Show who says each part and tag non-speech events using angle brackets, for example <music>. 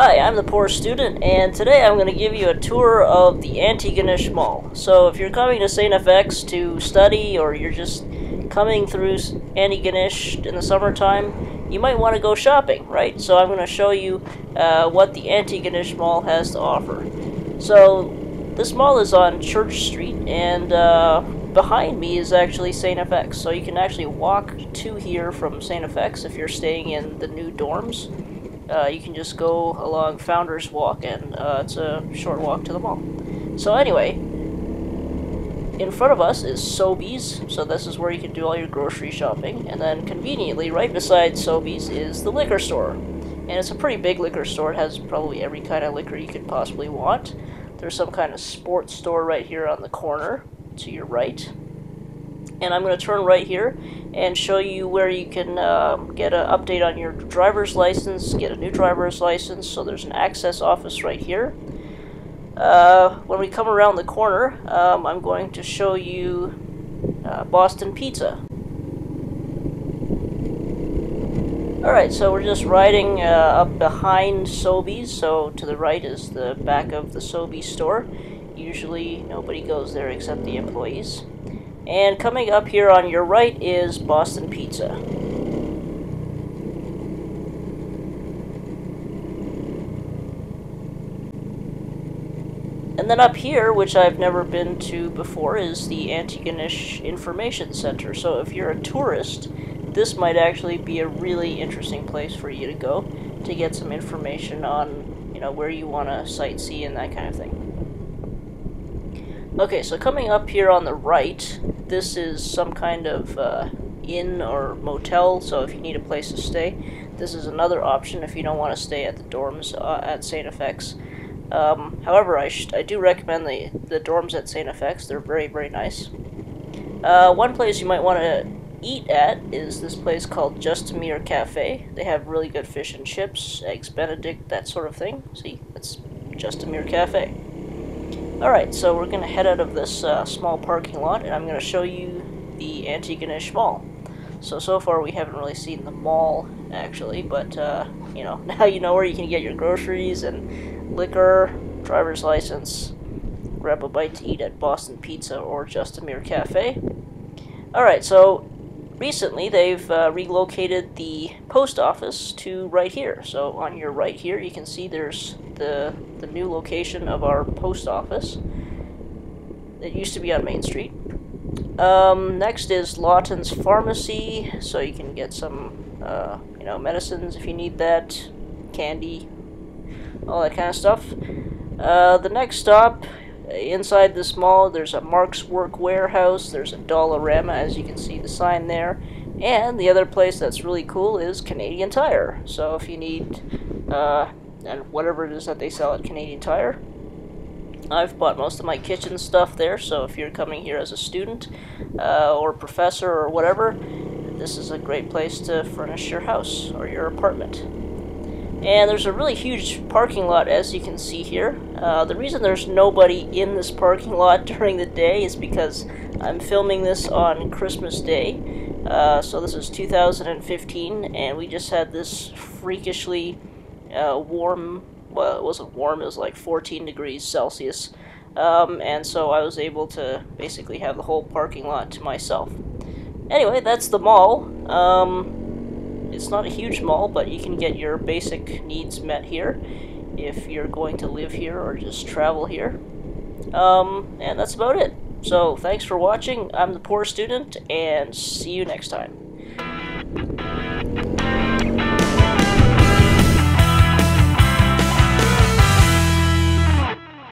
Speaker 1: Hi, I'm the poor student, and today I'm going to give you a tour of the Antigonish Mall. So if you're coming to St. FX to study, or you're just coming through Antigonish in the summertime, you might want to go shopping, right? So I'm going to show you uh, what the Antigonish Mall has to offer. So this mall is on Church Street, and uh, behind me is actually St. FX. So you can actually walk to here from St. FX if you're staying in the new dorms uh, you can just go along Founders Walk, and uh, it's a short walk to the mall. So anyway, in front of us is Sobeys, so this is where you can do all your grocery shopping, and then conveniently, right beside Sobeys is the liquor store. And it's a pretty big liquor store, it has probably every kind of liquor you could possibly want. There's some kind of sports store right here on the corner, to your right and I'm going to turn right here and show you where you can uh, get an update on your driver's license, get a new driver's license. So there's an access office right here. Uh, when we come around the corner, um, I'm going to show you uh, Boston Pizza. Alright, so we're just riding uh, up behind Sobeys, so to the right is the back of the Sobeys store. Usually nobody goes there except the employees. And coming up here on your right is Boston Pizza. And then up here, which I've never been to before, is the Antigonish Information Center. So if you're a tourist, this might actually be a really interesting place for you to go to get some information on, you know, where you want to sightsee and that kind of thing. Okay, so coming up here on the right, this is some kind of uh, inn or motel, so if you need a place to stay, this is another option if you don't want to stay at the dorms uh, at St. FX. Um, however, I, I do recommend the, the dorms at St. FX. They're very, very nice. Uh, one place you might want to eat at is this place called Justamere Cafe. They have really good fish and chips, eggs benedict, that sort of thing. See, that's Justamere Cafe. Alright, so we're going to head out of this uh, small parking lot, and I'm going to show you the Antigonish Mall. So, so far we haven't really seen the mall, actually, but, uh, you know, <laughs> now you know where you can get your groceries and liquor, driver's license, grab a bite to eat at Boston Pizza or Justamere Cafe. Alright, so recently they've uh, relocated the post office to right here. So on your right here, you can see there's the, the new location of our post office. It used to be on Main Street. Um, next is Lawton's Pharmacy, so you can get some, uh, you know, medicines if you need that, candy, all that kind of stuff. Uh, the next stop Inside this mall, there's a Mark's Work Wearhouse, there's a Dollarama, as you can see the sign there, and the other place that's really cool is Canadian Tire. So if you need, uh, and whatever it is that they sell at Canadian Tire, I've bought most of my kitchen stuff there, so if you're coming here as a student, uh, or professor, or whatever, this is a great place to furnish your house or your apartment. And there's a really huge parking lot, as you can see here. Uh, the reason there's nobody in this parking lot <laughs> during the day is because I'm filming this on Christmas Day. Uh, so this is 2015, and we just had this freakishly uh, warm, well, it wasn't warm, it was like 14 degrees Celsius. Um, and so I was able to basically have the whole parking lot to myself. Anyway, that's the mall. Um, it's not a huge mall, but you can get your basic needs met here if you're going to live here or just travel here. Um, and that's about it. So, thanks for watching. I'm the Poor Student, and see you next time.